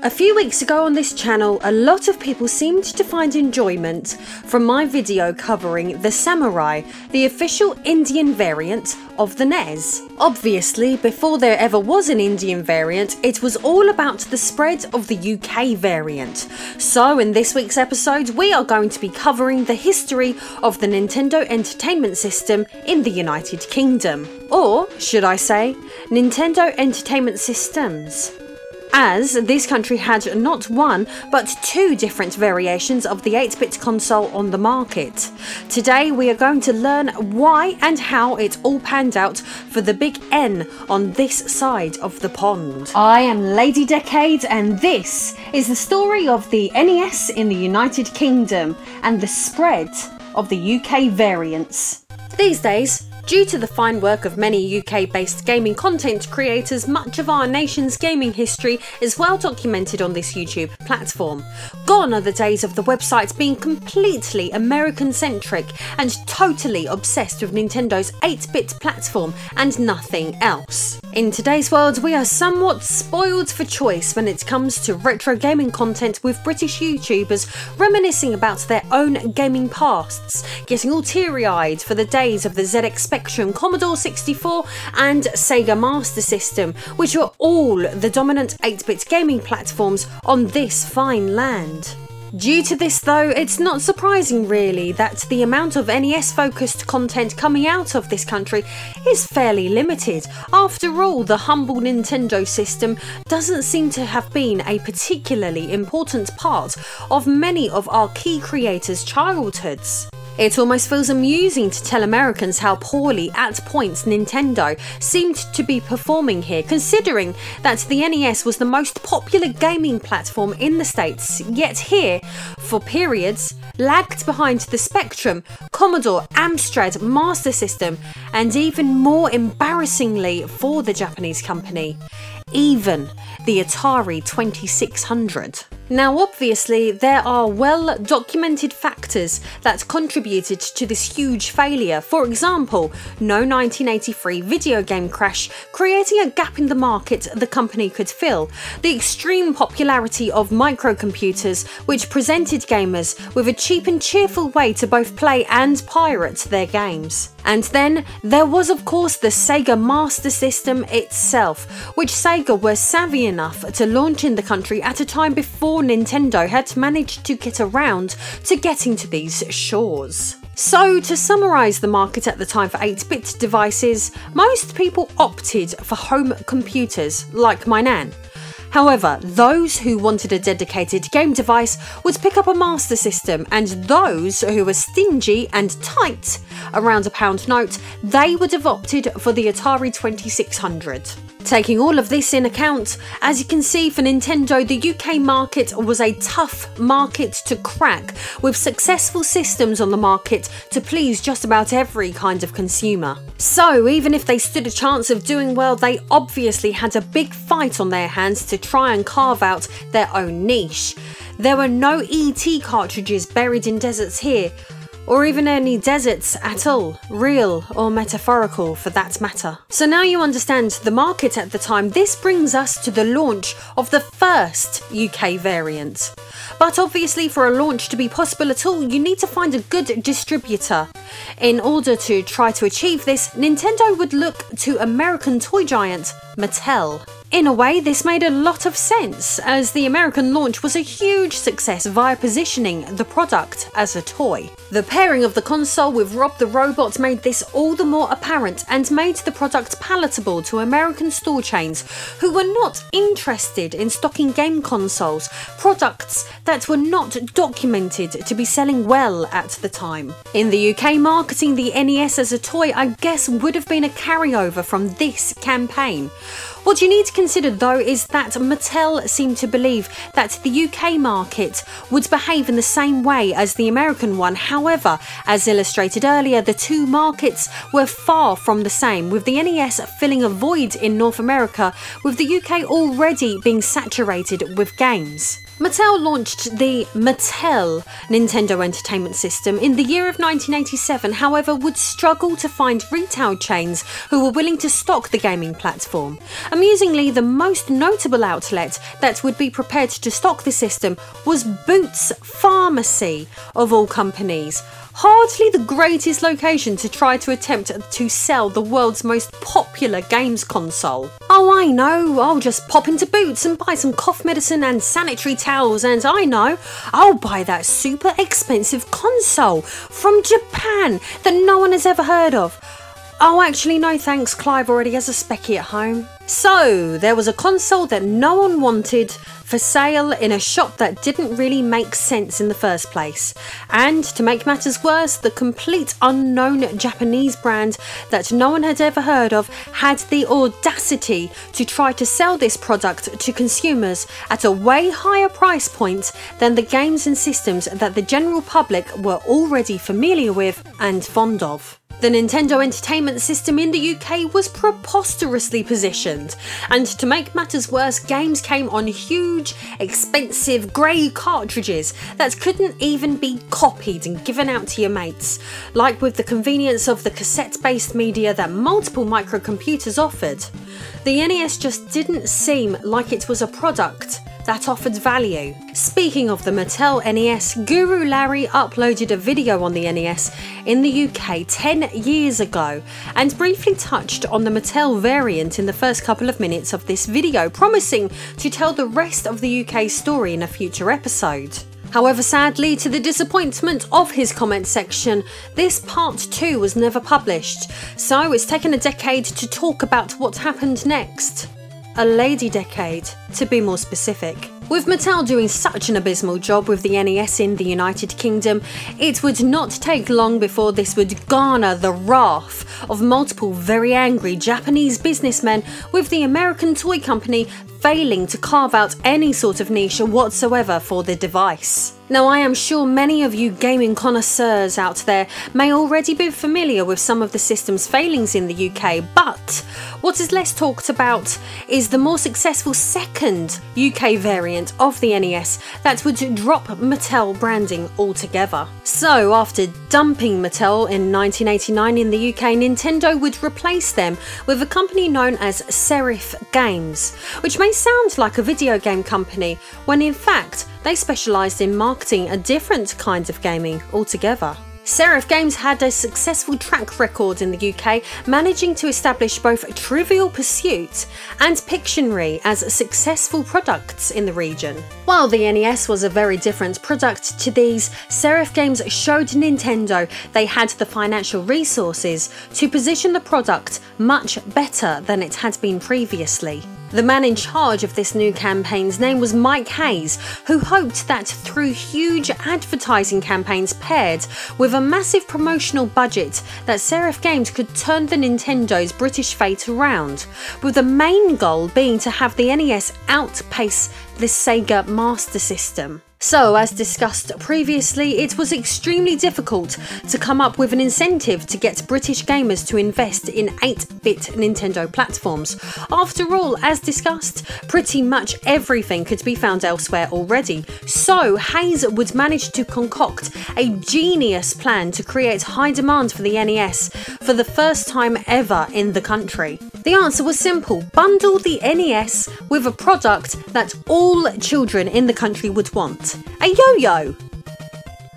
A few weeks ago on this channel, a lot of people seemed to find enjoyment from my video covering the Samurai, the official Indian variant of the NES. Obviously, before there ever was an Indian variant, it was all about the spread of the UK variant. So in this week's episode, we are going to be covering the history of the Nintendo Entertainment System in the United Kingdom. Or, should I say, Nintendo Entertainment Systems as this country had not one but two different variations of the 8 bit console on the market. Today we are going to learn why and how it all panned out for the big N on this side of the pond. I am Lady Decade and this is the story of the NES in the United Kingdom and the spread of the UK variants. These days, Due to the fine work of many UK based gaming content creators, much of our nation's gaming history is well documented on this YouTube platform. Gone are the days of the websites being completely American centric and totally obsessed with Nintendo's 8 bit platform and nothing else. In today's world, we are somewhat spoiled for choice when it comes to retro gaming content with British YouTubers reminiscing about their own gaming pasts, getting all teary eyed for the days of the ZX Spectrum, Commodore 64, and Sega Master System, which were all the dominant 8 bit gaming platforms on this fine land. Due to this, though, it's not surprising really that the amount of NES focused content coming out of this country is fairly limited. After all, the humble Nintendo system doesn't seem to have been a particularly important part of many of our key creators' childhoods. It almost feels amusing to tell Americans how poorly, at points, Nintendo seemed to be performing here, considering that the NES was the most popular gaming platform in the States, yet here, for periods, lagged behind the Spectrum, Commodore, Amstrad, Master System, and even more embarrassingly for the Japanese company, even the Atari 2600. Now, obviously, there are well documented factors that contributed to this huge failure. For example, no 1983 video game crash, creating a gap in the market the company could fill, the extreme popularity of microcomputers, which presented gamers with a cheap and cheerful way to both play and pirate their games. And then there was, of course, the Sega Master System itself, which Sega were savvy enough to launch in the country at a time before Nintendo had managed to get around to getting to these shores. So, to summarise the market at the time for 8 bit devices, most people opted for home computers, like my Nan. However, those who wanted a dedicated game device would pick up a Master System, and those who were stingy and tight around a pound note, they would have opted for the Atari 2600. Taking all of this in account, as you can see for Nintendo, the UK market was a tough market to crack, with successful systems on the market to please just about every kind of consumer. So, even if they stood a chance of doing well, they obviously had a big fight on their hands to try and carve out their own niche. There were no ET cartridges buried in deserts here, or even any deserts at all, real or metaphorical for that matter. So now you understand the market at the time, this brings us to the launch of the first UK variant. But obviously, for a launch to be possible at all, you need to find a good distributor. In order to try to achieve this, Nintendo would look to American toy giant Mattel. In a way, this made a lot of sense, as the American launch was a huge success via positioning the product as a toy. The pairing of the console with Rob the Robot made this all the more apparent and made the product palatable to American store chains who were not interested in stocking game consoles, products that were not documented to be selling well at the time. In the UK, marketing the NES as a toy, I guess, would have been a carryover from this campaign. What you need to consider though is that Mattel seemed to believe that the UK market would behave in the same way as the American one. However, as illustrated earlier, the two markets were far from the same, with the NES filling a void in North America, with the UK already being saturated with games. Mattel launched the Mattel Nintendo Entertainment System in the year of 1987, however, would struggle to find retail chains who were willing to stock the gaming platform. Amusingly, the most notable outlet that would be prepared to stock the system was Boots Pharmacy, of all companies. Hardly the greatest location to try to attempt to sell the world's most popular games console. Oh, I know, I'll just pop into Boots and buy some cough medicine and sanitary towels, and I know, I'll buy that super expensive console from Japan that no one has ever heard of. Oh, actually, no thanks. Clive already has a Speccy at home. So, there was a console that no one wanted for sale in a shop that didn't really make sense in the first place. And to make matters worse, the complete unknown Japanese brand that no one had ever heard of had the audacity to try to sell this product to consumers at a way higher price point than the games and systems that the general public were already familiar with and fond of. The Nintendo Entertainment System in the UK was preposterously positioned, and to make matters worse, games came on huge, expensive grey cartridges that couldn't even be copied and given out to your mates, like with the convenience of the cassette based media that multiple microcomputers offered. The NES just didn't seem like it was a product that offered value. Speaking of the Mattel NES, Guru Larry uploaded a video on the NES in the UK 10 years ago and briefly touched on the Mattel variant in the first couple of minutes of this video, promising to tell the rest of the UK story in a future episode. However, sadly, to the disappointment of his comment section, this part 2 was never published, so it's taken a decade to talk about what happened next a lady decade, to be more specific. With Mattel doing such an abysmal job with the NES in the United Kingdom, it would not take long before this would garner the wrath of multiple very angry Japanese businessmen with the American toy company failing to carve out any sort of niche whatsoever for the device. Now, I am sure many of you gaming connoisseurs out there may already be familiar with some of the system's failings in the UK, but what is less talked about is the more successful second UK variant of the NES that would drop Mattel branding altogether. So, after dumping Mattel in 1989 in the UK, Nintendo would replace them with a company known as Serif Games, which may sound like a video game company when in fact they specialised in marketing a different kind of gaming altogether. Serif Games had a successful track record in the UK, managing to establish both Trivial Pursuit and Pictionary as successful products in the region. While the NES was a very different product to these, Serif Games showed Nintendo they had the financial resources to position the product much better than it had been previously. The man in charge of this new campaign's name was Mike Hayes, who hoped that through huge advertising campaigns paired with a massive promotional budget that Serif Games could turn the Nintendo's British fate around, with the main goal being to have the NES outpace the Sega Master System. So, as discussed previously, it was extremely difficult to come up with an incentive to get British gamers to invest in 8 bit Nintendo platforms. After all, as discussed, pretty much everything could be found elsewhere already. So, Hayes would manage to concoct a genius plan to create high demand for the NES for the first time ever in the country. The answer was simple bundle the NES with a product that all children in the country would want a yo yo.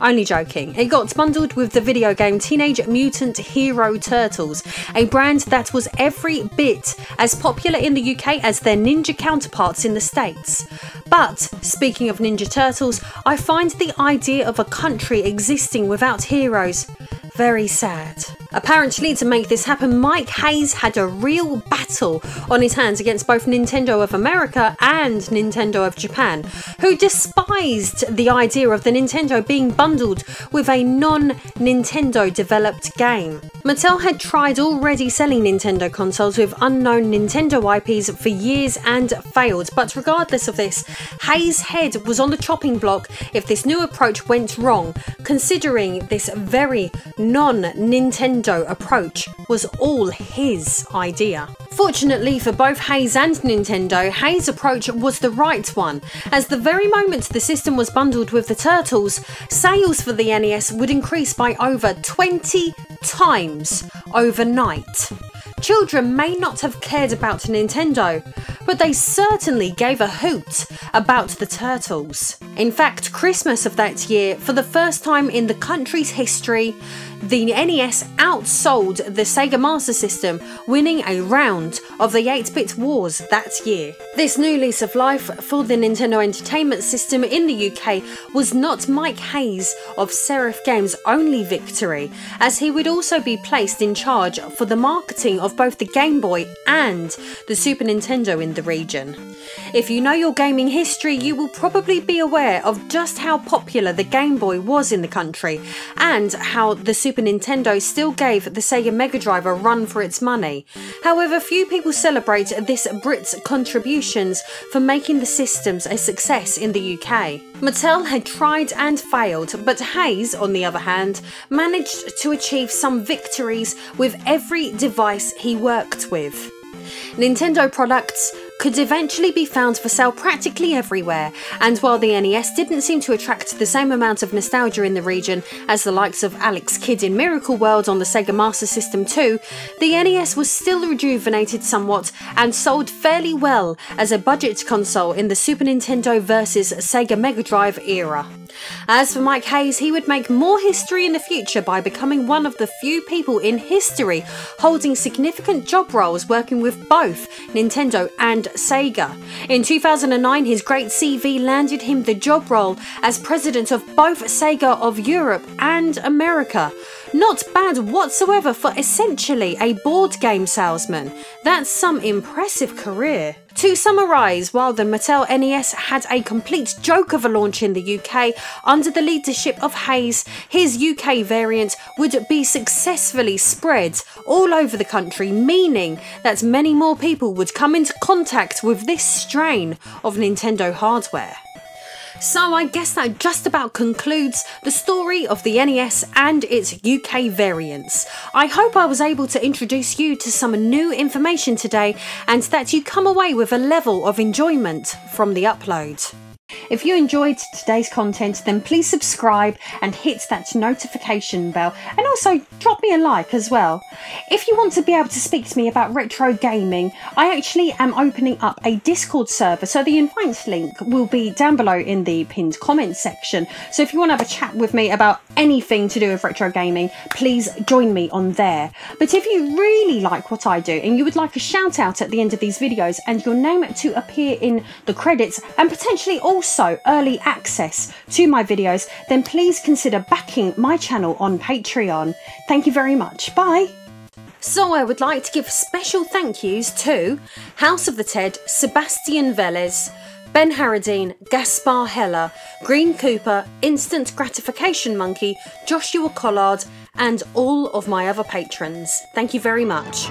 Only joking. It got bundled with the video game Teenage Mutant Hero Turtles, a brand that was every bit as popular in the UK as their ninja counterparts in the States. But, speaking of Ninja Turtles, I find the idea of a country existing without heroes very sad. Apparently, to make this happen, Mike Hayes had a real battle on his hands against both Nintendo of America and Nintendo of Japan, who despised the idea of the Nintendo being bundled with a non Nintendo developed game. Mattel had tried already selling Nintendo consoles with unknown Nintendo IPs for years and failed, but regardless of this, Hayes' head was on the chopping block if this new approach went wrong, considering this very non Nintendo approach was all his idea. Fortunately for both Hayes and Nintendo, Hayes' approach was the right one, as the very moment the system was bundled with the Turtles, sales for the NES would increase by over 20 times overnight. children may not have cared about Nintendo, but they certainly gave a hoot about the Turtles. In fact, Christmas of that year, for the first time in the country's history, the NES outsold the Sega Master System, winning a round of the 8 bit wars that year. This new lease of life for the Nintendo Entertainment System in the UK was not Mike Hayes of Serif Games' only victory, as he would also be placed in charge for the marketing of both the Game Boy and the Super Nintendo in the region. If you know your gaming history, you will probably be aware of just how popular the Game Boy was in the country and how the Super Super Nintendo still gave the Sega Mega Drive a run for its money. However, few people celebrate this Brit's contributions for making the systems a success in the UK. Mattel had tried and failed, but Hayes, on the other hand, managed to achieve some victories with every device he worked with. Nintendo products could eventually be found for sale practically everywhere, and while the NES didn't seem to attract the same amount of nostalgia in the region as the likes of Alex Kidd in Miracle World on the Sega Master System 2, the NES was still rejuvenated somewhat and sold fairly well as a budget console in the Super Nintendo versus Sega Mega Drive era. As for Mike Hayes, he would make more history in the future by becoming one of the few people in history holding significant job roles working with both Nintendo and Sega. In 2009, his great CV landed him the job role as president of both Sega of Europe and America. Not bad whatsoever for essentially a board game salesman. That's some impressive career. To summarise, while the Mattel NES had a complete joke of a launch in the UK, under the leadership of Hayes, his UK variant would be successfully spread all over the country, meaning that many more people would come into contact with this strain of Nintendo hardware. So I guess that just about concludes the story of the NES and its UK variants. I hope I was able to introduce you to some new information today and that you come away with a level of enjoyment from the upload. If you enjoyed today's content, then please subscribe and hit that notification bell, and also drop me a like as well. If you want to be able to speak to me about retro gaming, I actually am opening up a Discord server, so the invite link will be down below in the pinned comment section. So if you want to have a chat with me about anything to do with retro gaming, please join me on there. But if you really like what I do and you would like a shout out at the end of these videos and your name to appear in the credits and potentially also early access to my videos, then please consider backing my channel on Patreon. Thank you very much. Bye. So I would like to give special thank yous to House of the Ted, Sebastian Velez, Ben Harradine, Gaspar Heller, Green Cooper, Instant Gratification Monkey, Joshua Collard, and all of my other patrons. Thank you very much.